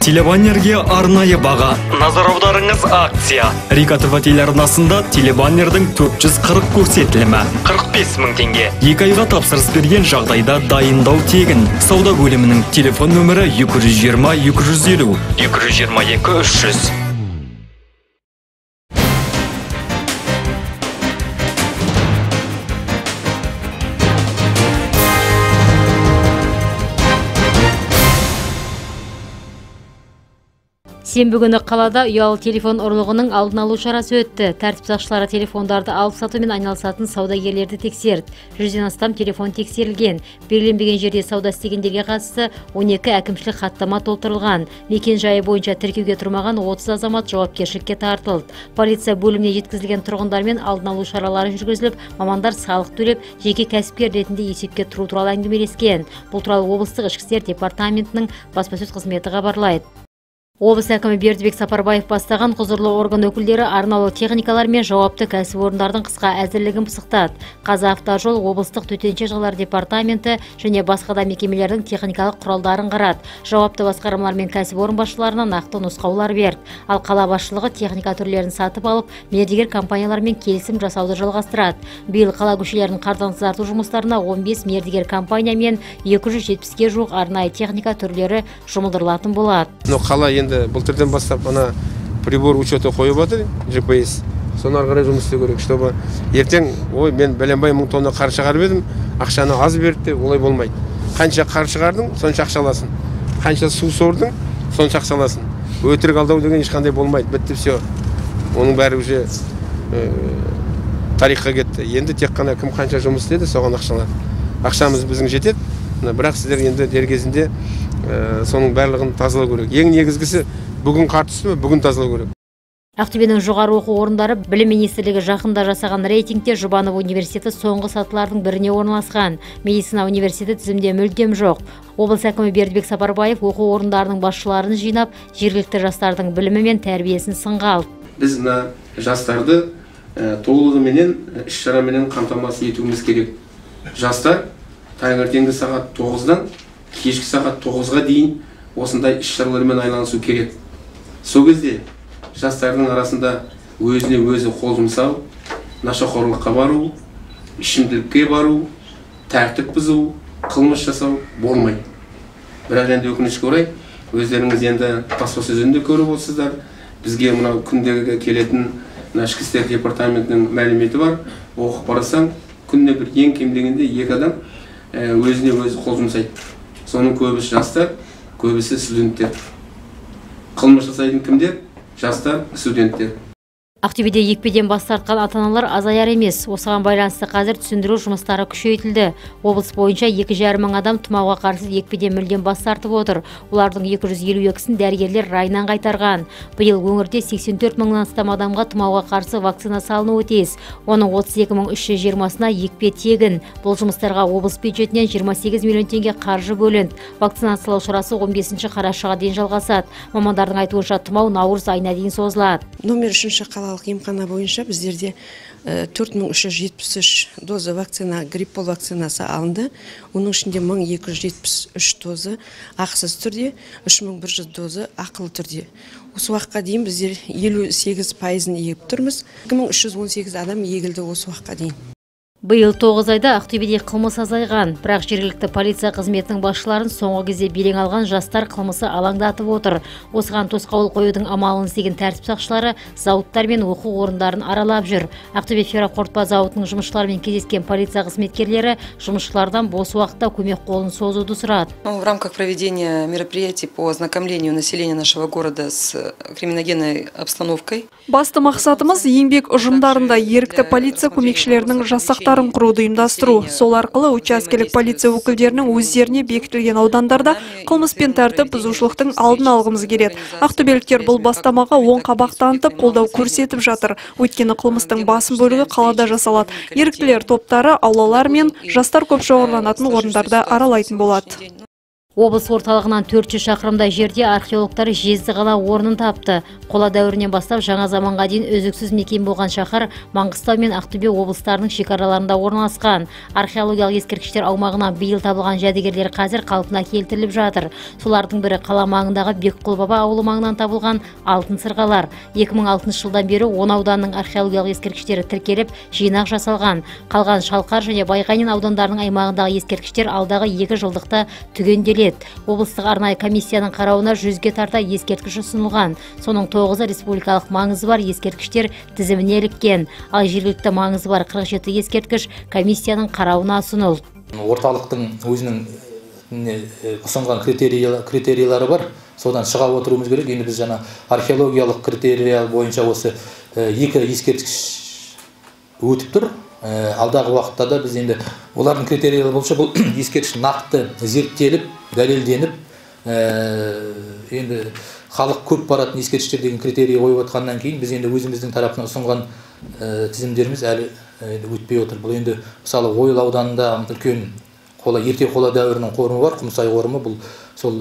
телебаннерге арнайы баға. Назар аударыңыз акция рика тв телеарнасында телебаннердің 440 көрсетілімі. 45 мың теңге. Екі айға тапсырыс берген жағдайда дайындау тегін. Сауда бөлімінің телефон нөмірі 220 250 222 300 сенбі күні қалада ұялы телефон ұрлығының алдын алу шарасы өтті. Тәртіп сақшылары телефондарды алып сатумен айналысатын саудагерлерді тексерді. Жүзден астам телефон тексерілген. Белгіленбеген жерде сауда істегендерге қатысты 12 әкімшілік хаттама толтырылған. Мекен жайы бойынша тіркеуге тұрмаған 30 азамат жауапкершілікке тартылды. Полиция бөліміне жеткізілген тұрғындармен алдын алу шаралары жүргізіліп мамандар салық төлеп жеке кәсіпкер ретінде есепке тұру туралы әңгімелескен. Бұл туралы облыстық ішкі істер департаментінің баспасөз қызметі хабарлайды. Облыс әкімі бердібек сапарбаев бастаған құзырлы орган өкілдері арнаулы техникалар мен жауапты кәсіпорындардың қысқа әзірлігін пысықтады. Қазавтожол облыстық төтенше жағдайлар департаменті және басқа да мекемелердің техникалық құралдарын қарады. Жауапты басқармалар мен кәсіпорын басшыларына нақты нұсқаулар берді. Ал қала басшылығы техника түрлерін сатып алып мердігер компаниялармен келісім жасауды жалғастырады. Биыл қала көшелерін қардан тазарту жұмыстарына 15 мердігер компания мен 270-ге жуық арнайы техника түрлері жұмылдырылатын болады. Қала енді былтырдан бастап ана прибор учета қойып жатыр gps соны ары қарай жұмыс істеу керек чтобы ертең ой мен бәленбай мың тонна қар шығарып едім ақшаны аз берді деп олай болмайды. Қанша қар шығардың сонша ақша аласың қанша су сордың сонша ақша аласың өтірік алдау деген ешқандай болмайды бітті все оның бәрі уже ә, тарихқа кетті. Енді тек қана кім қанша жұмыс істеді соған ақша алады ақшамыз біздің жетеді. Бірақ сіздер енді дер кезінде ә, соның барлығын тазалау керек. Ең негізгісі бүгін қар түсті ме бүгін тазалау керек. ақтөбенің жоғары оқу орындары білім министрлігі жақында жасаған рейтингте жұбанов университеті соңғы сатылардың біріне орналасқан. Медицина университеті тізімде мүлдем жоқ. Облыс әкімі бердібек сапарбаев оқу орындарының басшыларын жинап жергілікті жастардың білімі мен тәрбиесін сынға алды. Біз мына жастарды ә, толығыменен іс шараменен қамтамасыз етуіміз керек. Жастар таңертеңгі сағат тоғыздан кешкі сағат тоғызға дейін осындай іс шаралармен айналысу керек. Сол кезде жастардың арасында өзіне өзі қол жұмсау нашақорлыққа бару ішімдікке бару тәртіп бұзу қылмыс жасау болмайды. Бірақ енді өкінішке орай өздеріңіз енді баспасөзден де көріп отырсыздар. Бізге мынау күндегі келетін мына ішкі істер департаментінің мәліметі бар. Оқып қарасаң күніне бір ең кем дегенде екі адам өзіне өзі қол жұмсайды. Соның көбісі жастар көбісі студенттер. Қылмыс жасайтын кімдер? Жастар студенттер. Ақтөбеде екпеден бас тартқан ата аналар азаяр емес. Осыған байланысты қазір түсіндіру жұмыстары күшейтілді. Облыс бойынша екі жарым мың адам тұмауға қарсы екпеден мүлдем бас тартып отыр. Олардың 252-сін дәрігерлер райынан қайтарған. Биыл өңірде 84 мыңнан астам адамға тұмауға қарсы вакцина салынуы тиіс. Оның 32 мың 320-сына екпе тегін. Бұл жұмыстарға облыс бюджетінен 28 миллион теңге қаржы бөлінді. Вакцинациялау шарасы 15 қарашаға дейін жалғасады. Мамандардың айтуынша тұмау наурыз айына дейін созылады. Номер үшінші қалалық емхана бойынша біздерде төрт мың үш жүз жетпіс үш доза вакцина гриппол вакцинасы алынды. Оның ішінде мың екі жүз жетпіс үш дозы ақысыз түрде үш мың бір жүз дозы ақылы түрде. Осы уақытқа дейін біздер елу сегіз пайызын егіп тұрмыз. Екі мың үш жүз он сегіз адам егілді осы уақытқа дейін. Биыл тоғыз айда ақтөбеде қылмыс азайған. Бірақ жергілікті полиция қызметінің басшыларын соңғы кезде белең алған жастар қылмысы алаңдатып отыр. Осыған тосқауыл қоюдың амалын іздеген тәртіп сақшылары зауыттар мен оқу орындарын аралап жүр. Ақтөбе ферроқорытпа зауытының жұмысшыларымен кездескен полиция қызметкерлері жұмысшылардан бос уақытта көмек қолын созуды сұрады. В рамках проведения мероприятий по ознакомлению населения нашего города с криминогенной обстановкой. Басты мақсатымыз еңбек ұжымдарында ерікті полиция көмекшілерінің жасақтарын құруды ұйымдастыру. Сол арқылы учаскелік полиция өкілдерінің өздеріне бекітілген аудандарда қылмыс пен тәртіп бұзушылықтың алдын алғымыз келеді. Ақтөбеліктер бұл бастамаға оң қабақ танытып қолдау көрсетіп жатыр. Өйткені қылмыстың басым бөлігі қалада жасалады. Еріктілер топтары аулалар мен жастар көп шоғырланатын орындарда аралайтын болады. Облыс орталығынан 400 шақырымдай жерде археологтар жезді қала орнын тапты. Қола дәуірінен бастап жаңа заманға дейін үздіксіз мекен болған шаһар маңғыстау мен ақтөбе облыстарының шекараларында орналасқан. Археологиялық ескерткіштер аумағынан биыл табылған жәдігерлер қазір қалпына келтіріліп жатыр. Солардың бірі қала маңындағы бекқұл баба ауылы маңынан табылған алтын сырғалар. 2006 жылдан бері он ауданның археологиялық ескерткіштері тіркеліп жинақ жасалған. Қалған шалқар және байғанин аудандарының аймағындағы ескерткіштер алдағы екі жылдықта түгенделеді. Облыстық арнайы комиссияның қарауына жүзге тарта ескерткіш ұсынылған. Соның тоғызы республикалық маңызы бар ескерткіштер тізіміне іліккен. Ал жергілікті маңызы бар 47 ескерткіш комиссияның қарауына ұсынылды орталықтың өзінің ұсынған критериялары бар. Содан шыға отыруымыз керек. Енді біз жаңа археологиялық критериялар бойынша осы екі ескерткіш өтіп тұр. Алдағы уақытта да біз енді олардың критериялары бойынша бұл ескерткіш нақты зерттеліп дәлелденіп енді халық көп баратын ескерткіштер деген критерий қойып отқаннан кейін біз енді өзіміздің тарапынан ұсынған тізімдеріміз әлі өтпей отыр. Бұл енді мысалы ойыл ауданында үлкен қола ерте қола дәуірінің қорымы бар құмсай қорымы. Бұл сол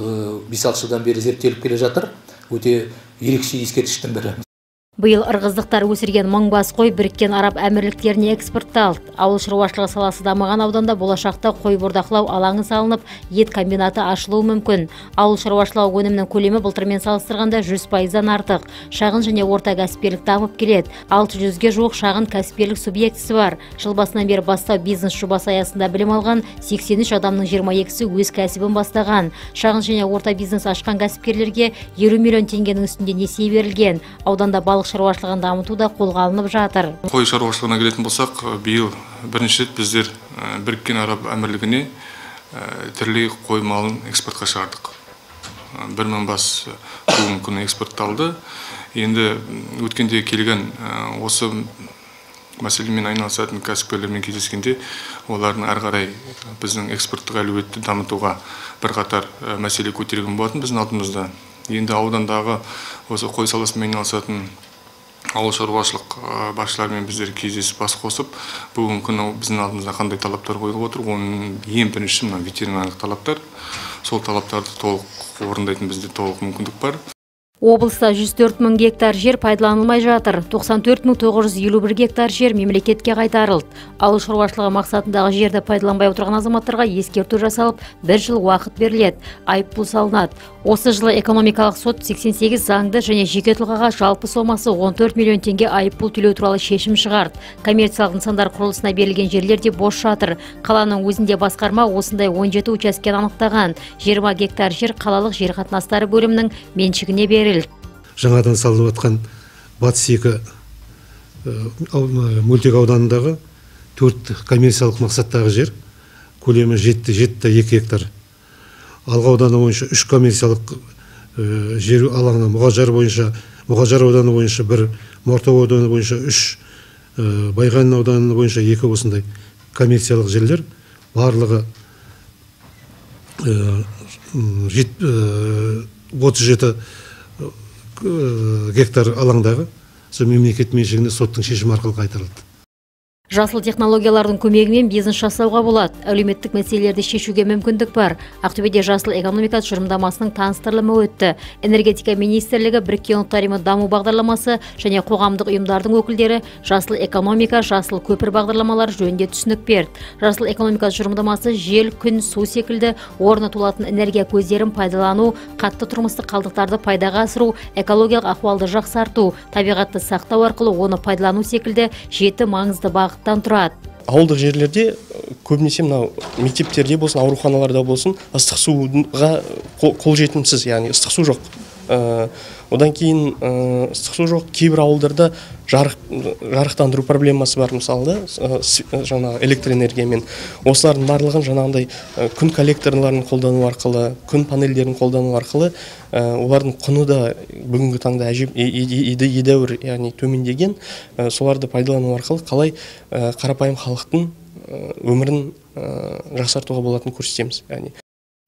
бес алты жылдан бері зерттеліп келе жатыр. Өте ерекше ескерткіштің бірі. Биыл ырғыздықтар өсірген мың бас қой біріккен араб әмірліктеріне экспортталды ауыл шаруашылығы саласы дамыған ауданда болашақта қой бордақылау алаңы салынып ет комбинаты ашылуы мүмкін. Ауыл шаруашылығы өнімінің көлемі былтырмен салыстырғанда жүз пайыздан артық. Шағын және орта кәсіпкерлік дамып келеді. Алты жүзге жуық шағын кәсіпкерлік субъектісі бар. Жыл басынан бері бастау бизнес жобасы аясында білім алған сексен үш адамның жиырма екісі өз кәсібін бастаған. Шағын және орта бизнес ашқан кәсіпкерлерге елу миллион теңгенің үстінде несие берілген. Ауданда балық шаруашылығын дамыту да қолға алынып жатыр. Қой шаруашылығына келетін болсақ биыл бірінші рет біздер біріккен араб әмірлігіне тірілей қой малын экспортқа шығардық. Бір мың бас бүгінгі күні экспортталды. Енді өткенде келген осы мәселемен айналысатын кәсіпкерлермен кездескенде олардың әрі қарай біздің экспорттық әлеуетті дамытуға бірқатар мәселе көтерген болатын біздің алдымызда. Енді аудандағы осы қой саласымен айналысатын ауыл шаруашылық басшыларымен біздер кездесіп бас қосып бүгінгі күні біздің алдымызда қандай талаптар қойылып отыр? Оның ең бірінші мына ветеринарлық талаптар. Сол талаптарды толық орындайтын бізде толық мүмкіндік бар. Облыста 104 мың гектар жер пайдаланылмай жатыр. 94 мың 951 гектар жер мемлекетке қайтарылды. Ауыл шаруашылығы мақсатындағы жерді пайдаланбай отырған азаматтарға ескерту жасалып бір жыл уақыт беріледі. Айыппұл салынады. Осы жылы экономикалық сот 88 заңды және жеке тұлғаға жалпы сомасы 14 миллион теңге айыппұл төлеу туралы шешім шығарды. Коммерциялық нысандар құрылысына берілген жерлер де бос жатыр. Қаланың өзінде басқарма осындай 17 учаскені анықтаған. 20 гектар жер қалалық жер қатынастары бөлімінің меншігіне берілді. Жаңадан салынып жатқан батыс екі мөлтек ауданындағы төрт коммерциялық мақсаттағы жер көлемі жетті жетті екі гектар. Алға ауданы бойынша үш коммерциялық жер алаңы мұғажар бойынша мұғажар ауданы бойынша бір мартау ауданы бойынша үш байғанин ауданы бойынша екі осындай коммерциялық жерлер барлығы отыз жеті гектар алаңдағы сол мемлекет меншігіне соттың шешімі арқылы қайтарылды. Жасыл технологиялардың көмегімен бизнес жасауға болады. Әлеуметтік мәселелерді шешуге мүмкіндік бар. Ақтөбеде жасыл экономика тұжырымдамасының таныстырылымы өтті. Энергетика министрлігі біріккен ұлттар ұйымы даму бағдарламасы және қоғамдық ұйымдардың өкілдері жасыл экономика жасыл көпір бағдарламалары жөнінде түсінік берді. Жасыл экономика тұжырымдамасы жел күн су секілді орнатылатын энергия көздерін пайдалану қатты тұрмыстық қалдықтарды пайдаға асыру экологиялық ахуалды жақсарту табиғатты сақтау арқылы оны пайдалану секілді жеті маңызды бағыт тұрады. ауылдық жерлерде көбінесе мынау мектептерде болсын ауруханаларда болсын ыстық суға қолжетімсіз яғни ыстық су жоқ. Одан кейін ыстық су жоқ кейбір ауылдарда жарық жарықтандыру проблемасы бар. Мысалы да жаңағы электр энергиямен осылардың барлығын жаңағындай күн коллекторларын қолдану арқылы күн панельдерін қолдану арқылы олардың құны да бүгінгі таңда едәуір яғни төмендеген. Соларды пайдалану арқылы қалай қарапайым халықтың өмірін жақсартуға болатынын көрсетеміз. Яғни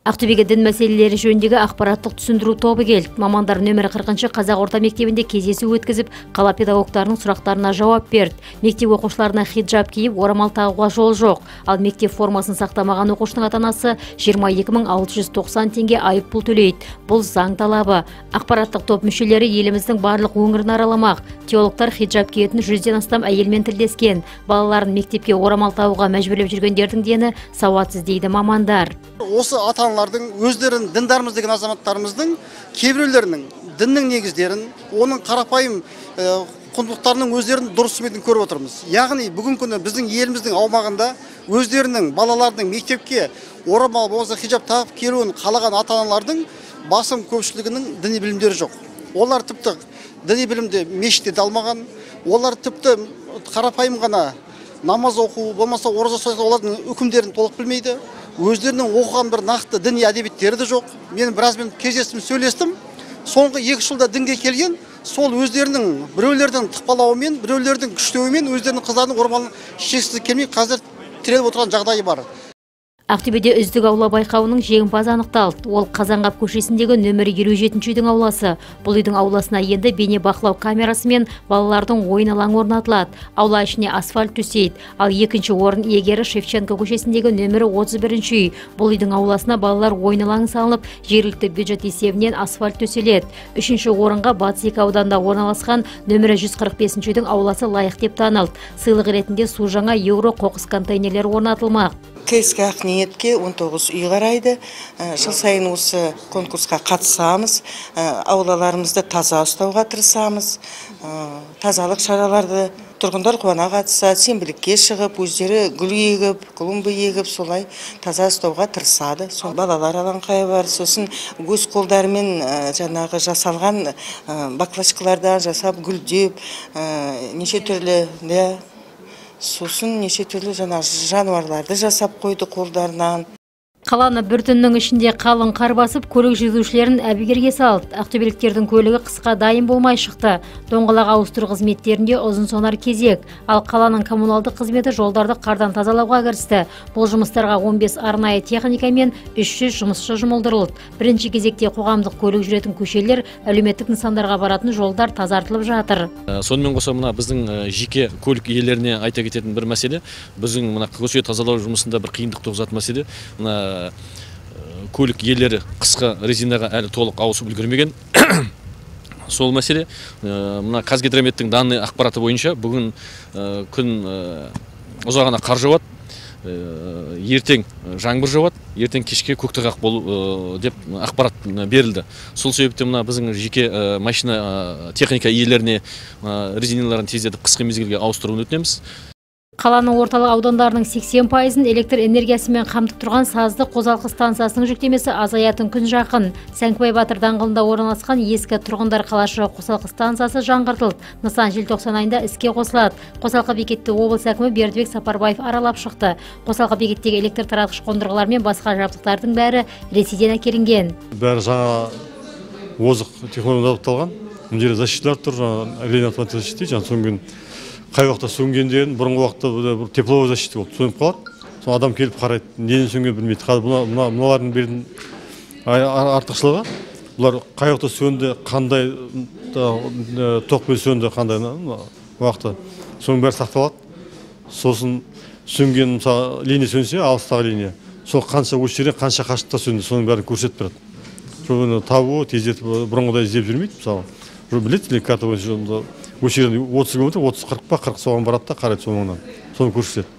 ақтөбеге дін мәселелері жөніндегі ақпараттық түсіндіру тобы келді мамандар нөмірі қырқыншы қазақ орта мектебінде кездесу өткізіп қала педагогтарының сұрақтарына жауап берді. Мектеп оқушыларына хиджаб киіп орамал тағуға жол жоқ. Ал мектеп формасын сақтамаған оқушының ата анасы жиырма екі мың алты жүз тоқсан теңге айыппұл төлейді. Бұл заң талабы. Ақпараттық топ мүшелері еліміздің барлық өңірін араламақ. Теологтар хиджаб киетін жүзден астам әйелмен тілдескен. Балаларын мектепке орамал тағуға мәжбүрлеп жүргендердің дені сауатсыз дейді мамандар. Осы ата аналардың өздерін діндармыз деген азаматтарымыздың кейбіреулерінің діннің негіздерін оның қарапайым құндылықтарының өздерін дұрыс түсінбейтінін көріп отырмыз. Яғни бүгінгі күні біздің еліміздің аумағында өздерінің балаларының мектепке орамал болмаса хиджаб тағып келуін қалаған ата аналардың басым көпшілігінің діни білімдері жоқ. Олар тіпті діни білімді мешітте де алмаған олар тіпті қарапайым ғана намаз оқу болмаса ораза ұстау олардың үкімдерін толық білмейді. Өздерінің оқыған бір нақты діни әдебиеттері де жоқ. Мен біразбен кездестім сөйлестім. Соңғы екі жылда дінге келген сол өздерінің біреулердің тықпалауымен біреулердің күштеуімен өздерінің қыздарының орамалын шешкісі келмей қазір тіреліп отырған жағдайы бар. Ақтөбеде үздік аула байқауының жеңімпазы анықталды. Ол қазанғап көшесіндегі нөмірі елу жетінші үйдің ауласы. Бұл үйдің ауласына енді бейне бақылау камерасы мен балалардың ойын алаңы орнатылады. Аула ішіне асфальт төсейді. Ал екінші орын иегері шевченко көшесіндегі нөмірі отыз бірінші үй. Бұл үйдің ауласына балалар ойын алаңы салынып жергілікті бюджет есебінен асфальт төселеді. Үшінші орынға батыс екі ауданында орналасқан нөмірі жүз қырық бесінші үйдің ауласы лайық деп танылды. Сыйлық ретінде су жаңа еуро қоқыс контейнерлері орнатылмақ. Кск ақниетке 19 үй қарайды. Жыл сайын осы конкурсқа қатысамыз. Аулаларымызды таза ұстауға тырысамыз. Тазалық шараларды тұрғындар қуана қатысады сенбілікке шығып өздері гүл егіп клумба егіп солай таза ұстауға тырысады. Сол балалар алаңқайы бар. Сосын өз қолдарымен жаңағы жасалған баклажкалардан жасап гүлдеп неше түрлі сосын неше түрлі жаңағы жануарларды жасап қойды қолдарынан қаланы бір түннің ішінде қалың қар басып көлік жүргізушілерін әбігерге салды. Ақтөбеліктердің көлігі қысқа дайын болмай шықты. Доңғалақ ауыстыру қызметтерінде ұзын сонар кезек. Ал қаланың коммуналдық қызметі жолдарды қардан тазалауға кірісті. Бұл жұмыстарға 15 арнайы техника мен 300 жұмысшы жұмылдырылды. Бірінші кезекте қоғамдық көлік жүретін көшелер әлеуметтік нысандарға баратын жолдар тазартылып жатыр. Сонымен қоса мына біздің жеке көлік иелеріне айта кететін бір мәселе. Біздің мына көше тазалау жұмысында бір қиындық туғызатын мәселе. Мына көлік иелері қысқы резинаға әлі толық ауысып үлгермеген. Сол мәселе мына қазгидрометтің данный ақпараты бойынша бүгін күн ұзағана қар жауады ертең жаңбыр жауады ертең кешке көктайғақ болу деп ақпарат берілді. Сол себептен мына біздің жеке машина техника иелеріне резиналарын тездетіп қысқы мезгілге ауыстыруын өтінеміз. Қаланың орталық аудандарының 80 пайызын электр энергиясымен қамтып тұрған сазды қозалқы станциясының жүктемесі азаятын күн жақын. Сәңкібай батыр даңғылында орналасқан ескі тұрғындар қалашы қосалқы станциясы жаңғыртылды нысан желтоқсан айында іске қосылады. Қосалқы бекетті облыс әкімі бердібек сапарбаев аралап шықты. Қосалқы бекеттегі электр таратқыш қондырғылар мен басқа жабдықтардың бәрі ресейден әкелінген. Бәрі жаңа озық технология жабдықталған мына жерде защиталар тұр жаңағы защита жаңағы сөнген қай уақытта сөнгендерін бұрынғы уақытта бір тепловой защита болды сөніп қалады. Сол адам келіп қарайды неден сөнгенін білмейді. Қазір мына мыналардың беретін артықшылығы бұлар қай уақытта сөнді қандай токпен сөнді қандай уақытта. Соның бәрі сақталады. Сосын сөнген мысалы линия сөнсе алыстағы линия. Сол қанша осы жерден қанша қашықтықта сөнді соның бәрін көрсетіп береді. Соны табу тездетіп бұрынғыдай іздеп жүрмейді мысалы. Біледі карта бойынша осы жерден отыз километр отыз қырық па қырық соған барады да қарайды сол маңнан соны көрсетеді.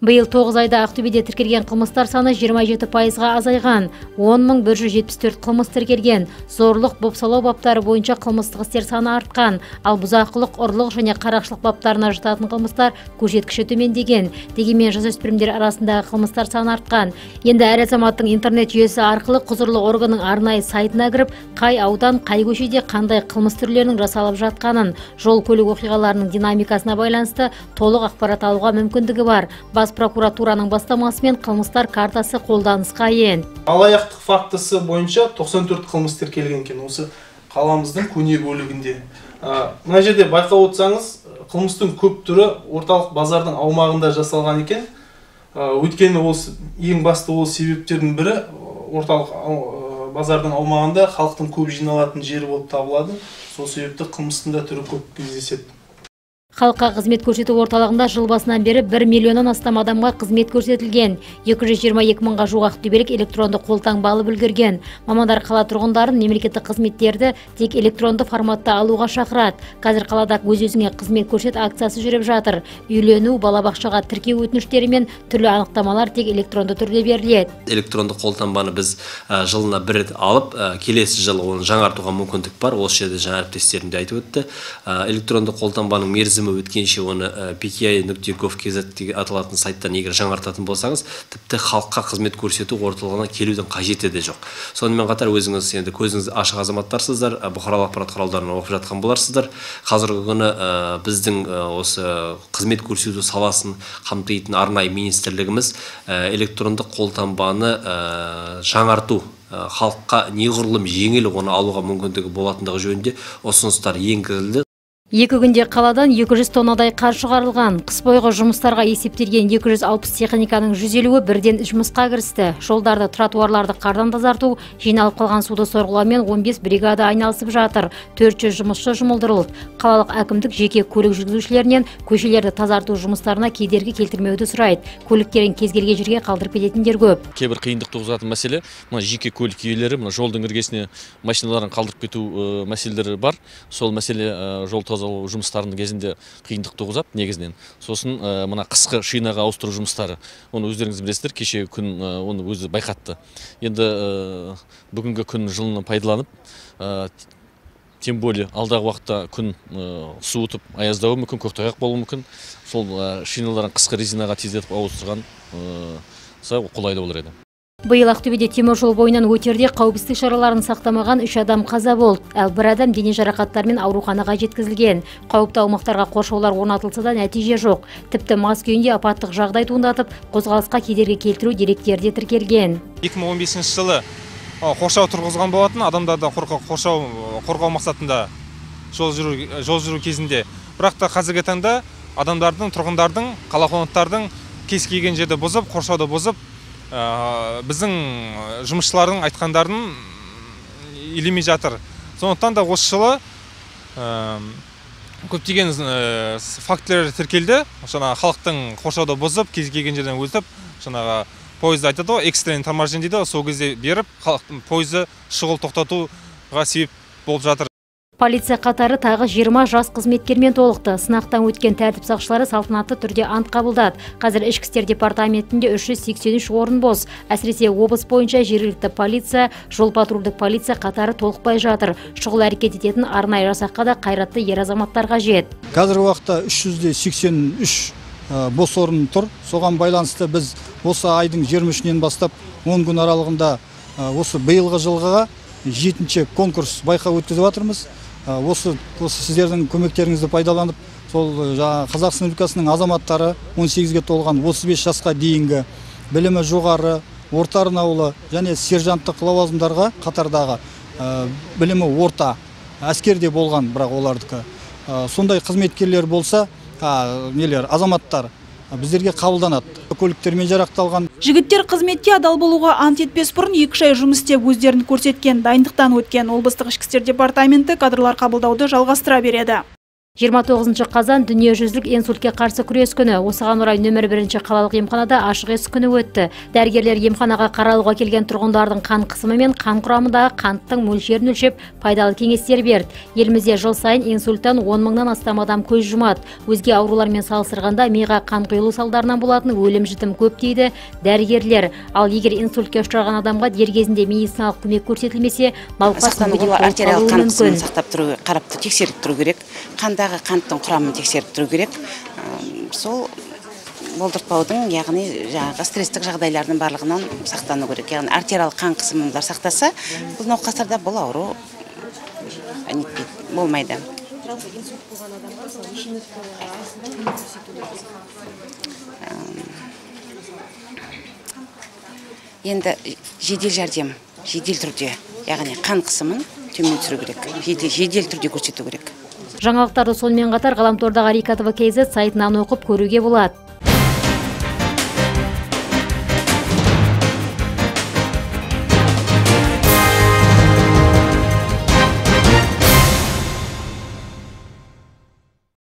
Биыл тоғыз айда ақтөбеде тіркелген қылмыстар саны 27 пайызға азайған. 10 мың бір жүз жетпіс төрт қылмыс тіркелген. Зорлық бопсалау баптары бойынша қылмыстық істер саны артқан. Ал бұзақылық ұрлық және қарақшылық баптарына жататын қылмыстар көрсеткіші төмендеген. Дегенмен жасөспірімдер арасындағы қылмыстар саны артқан. Енді әр азаматтың интернет жүйесі арқылы құзырлы органның арнайы сайтына кіріп қай аудан қай көшеде қандай қылмыс түрлерінің жасалып жатқанын жол көлік оқиғаларының динамикасына байланысты толық ақпарат алуға мүмкіндігі бар. Бас прокуратураның бастамасымен қылмыстар картасы қолданысқа енді алаяқтық фактісі бойынша 94 қылмыс тіркелген екен. Осы қаламыздың көне бөлігінде. Мына жерде байқап отырсаңыз қылмыстың көп түрі орталық базардың аумағында жасалған екен. Өйткені ол ең басты ол себептердің бірі орталық базардың аумағында халықтың көп жиналатын жері болып табылады. Сол себепті қылмыстың да түрі көп кездеседі. Халыққа қызмет көрсету орталығында жыл басынан бері 1 миллионнан астам адамға қызмет көрсетілген. 222 мыңға жуық ақтөбелік электронды қолтаңба алып үлгерген. Мамандар қала тұрғындарын мемлекеттік қызметтерді тек электронды форматта алуға шақырады. Қазір қалада өз өзіңе қызмет көрсет акциясы жүріп жатыр. Үйлену балабақшаға тіркеу өтініштері мен түрлі анықтамалар тек электронды түрде беріледі. Электронды қолтаңбаны біз жылына бір рет алып келесі жылы оны жаңартуға мүмкіндік бар. Осы жерде жаңа әріптестерім де айтып өтті. Электронды қолтаңбаның мерзімі өткенше оны ә, pki нүкте gov kz аталатын сайттан егер жаңартатын болсаңыз тіпті халыққа қызмет көрсету орталығына келудің қажеті де жоқ. Сонымен қатар өзіңіз енді көзіңіз ашық азаматтарсыздар бұқаралық ақпарат құралдарынан оқып жатқан боларсыздар. Қазіргі күні ә, біздің ә, осы қызмет көрсету саласын қамтитын арнайы министрлігіміз ә, электронды қолтаңбаны жаңарту халыққа неғұрлым жеңіл оны алуға мүмкіндігі болатындығы жөнінде ұсыныстар енгізілді. Екі күнде қаладан 200 тоннадай қар шығарылған. Қыс бойғы жұмыстарға есептелген 260 техниканың 150-і бірден жұмысқа кірісті. Жолдарды, тротуарларды қардан тазарту, жиналып қалған суды сорғылаумен 15 бригада айналысып жатыр. 400 жұмысшы жұмылдырылды. Қалалық әкімдік жеке көлік жүргізушілерінен көшелерді тазарту жұмыстарына кедергі келтірмеуді сұрайды. Көліктерін кез келген жерге қалдырып кететіндер көп. кейбір қиындық туғызатын мәселе мына жеке көлік иелері мына жолдың іргесіне машиналарын қалдырып кету ә, мәселелері бар сол мәселе ә, жол тазалау жұмыстарының кезінде қиындық туғызады негізінен. Сосын ә, мына қысқы шинаға ауыстыру жұмыстары оны өздеріңіз білесіздер кеше күн ә, оны өзі байқатты. Енді ә, бүгінгі күн жылыны пайдаланып тем более алдағы уақытта күн суытып аяздауы мүмкін көктайғақ болуы мүмкін. Сол шиналарын қысқы резинаға тездетіп ауыстырған қолайлы болар еді. Биыл Ақтөбеде темір жол бойынан өтерде қауіпсіздік шараларын сақтамаған үш адам қаза болды, ал бір адам дене жарақаттарымен ауруханаға жеткізілген. Қауіпті аумақтарға қоршаулар орнатылса да нәтиже жоқ. Тіпті мас күйінде апаттық жағдай туындатып, қозғалысқа кедергі келтіру деректері де тіркелген. 2015 жылы қоршау тұрғызған болатын адамдардан қорғау қоршау қорғау мақсатында жол жүру жол жүру кезінде бірақ та қазіргі таңда адамдардың тұрғындардың қала қонақтардың кез келген жерде бұзып қоршауды бұзып біздің жұмысшылардың айтқандарын елемей жатыр. Сондықтан да осы жылы ә, көптеген фактілер тіркелді. Жаңағы халықтың қоршауды бұзып кез келген жерден өтіп жаңағы пойызды айтады ғой экстренный торможение дейді ғой сол кезде беріп халықтың пойызды шұғыл тоқтатуға себеп болып жатыр. Полиция қатары тағы 20 жас қызметкермен толықты. Сынақтан өткен тәртіп сақшылары салтанатты түрде ант қабылдады. Қазір ішкі істер департаментінде 383 орын бос. Әсіресе облыс бойынша жергілікті полиция, жол патрульдік полиция қатары толықпай жатыр. Шұғыл әрекет ететін арнайы жасаққа да қайратты ер азаматтар қажет. қазіргі уақытта 383 ә, бос орын тұр соған байланысты біз осы айдың 23-нен бастап 10 күн аралығында осы биылғы жылғыға жетінші конкурс байқау өткізіп жатырмыз осы осы сіздердің көмектеріңізді пайдаланып сол ә, жаңағы қазақстан республикасының азаматтары 18-ге толған 35 жасқа дейінгі білімі жоғары орта арнаулы және сержанттық лауазымдарға қатардағы ә, білімі орта әскерде болған бірақ олардікі. Ә, сондай қызметкерлер болса ә, нелер азаматтар біздерге қабылданады. Көліктермен жарақталған. Жігіттер қызметке адал болуға ант етпес бұрын екі ай жұмыс істеп өздерін көрсеткен. Дайындықтан өткен. Облыстық ішкі істер департаменті кадрлар қабылдауды жалғастыра береді. 29 қазан дүниежүзілік инсультке қарсы күрес күні. Осыған орай нөмір бірінші қалалық емханада ашық есік күні өтті. Дәрігерлер емханаға қаралуға келген тұрғындардың қан қысымы мен қан құрамындағы қанттың мөлшерін өлшеп пайдалы кеңестер берді. Елімізде жыл сайын инсульттан 10 мыңнан астам адам көз жұмады. Өзге аурулармен салыстырғанда миға қан құйылу салдарынан болатын өлім жітім көп дейді дәрігерлер. Ал егер инсультке ұшыраған адамға дер кезінде медициналық көмек көрсетілмесе, науқас артериялық қан қысымын сақтап тұру қарап тексеріп тұру керек қандағы қанттың құрамын тексеріп тұру керек. Сол болдыртпаудың яғни жаңағы стресстік жағдайлардың барлығынан сақтану керек. Яғни артериялық қан қысымында сақтаса бұл науқастарда бұл ауру нетпейді болмайды. Енді жедел жәрдем жедел түрде яғни қан қысымын төмен түсіру керек. Жедел, жедел түрде көрсету керек. жаңалықтарды сонун менен катар арика арикатова kz сайтынан окуп көрүүгө болот